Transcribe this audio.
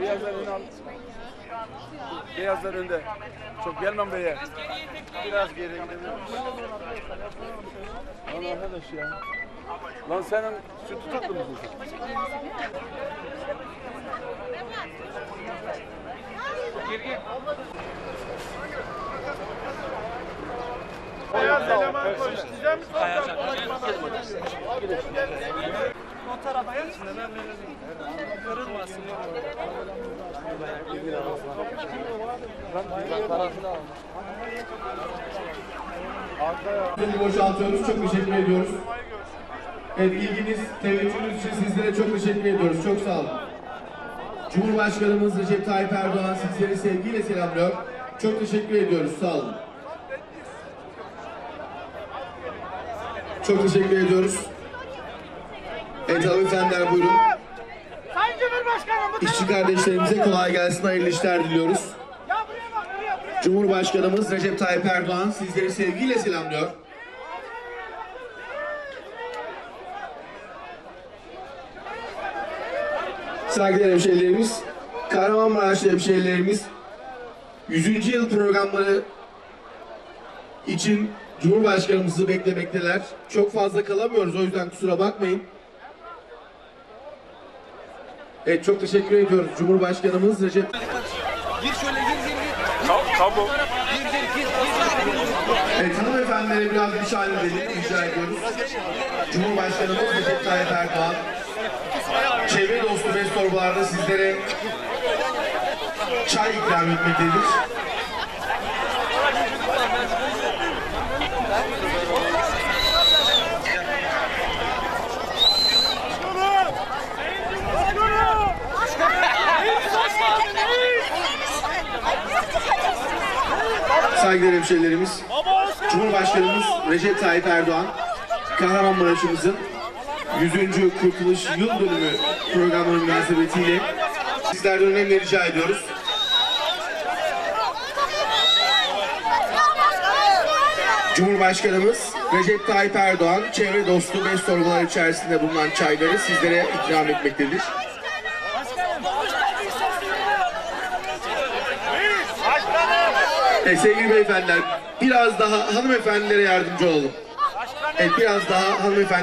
Beyazlar önü al. Beyazlar önde. Çok gelmem beye. Biraz geri gidelim. Lan arkadaş ya. Lan senin sütü tatlı mısın sen? Beyaz eleman koş. Size mi O tarafa geç. Kırılmasın. Seni boşaltıyoruz. Çok teşekkür ediyoruz. Evet ilginiz, teveccühünüz için sizlere çok teşekkür ediyoruz. Çok sağ olun. Cumhurbaşkanımız Recep Tayyip Erdoğan sizleri sevgiyle selamlıyor. Çok teşekkür ediyoruz. Sağ olun. Çok teşekkür ediyoruz. Evet hanımefendiler buyurun. İşçi kardeşlerimize kolay gelsin, hayırlı işler diliyoruz. Cumhurbaşkanımız Recep Tayyip Erdoğan sizleri sevgiyle selamlıyor. Saygıdeğer hemşehrilerimiz, Kahramanmaraşlı hemşehrilerimiz 100. yıl programları için Cumhurbaşkanımızı beklemekteler. Çok fazla kalamıyoruz o yüzden kusura bakmayın. Evet çok teşekkür ediyoruz. Cumhurbaşkanımız Recep Tamam. Evet hanımefendilere biraz müsaade edelim rica ediyoruz. Cumhurbaşkanımız Recep Tayyip Erdoğan çevre dostu bez torbalarda sizlere çay ikram etmektedir. Saygıdeğer hemşehrilerimiz, Cumhurbaşkanımız Recep Tayyip Erdoğan, Kahramanmaraş'ımızın 100. Kurtuluş Yıl Dönümü programı münasebetiyle sizlerden önemli rica ediyoruz. Cumhurbaşkanımız Recep Tayyip Erdoğan, çevre dostu bez torbalar içerisinde bulunan çayları sizlere ikram etmektedir. Evet, sevgili beyefendiler, biraz daha hanımefendilere yardımcı olalım. Evet, biraz daha hanımefendi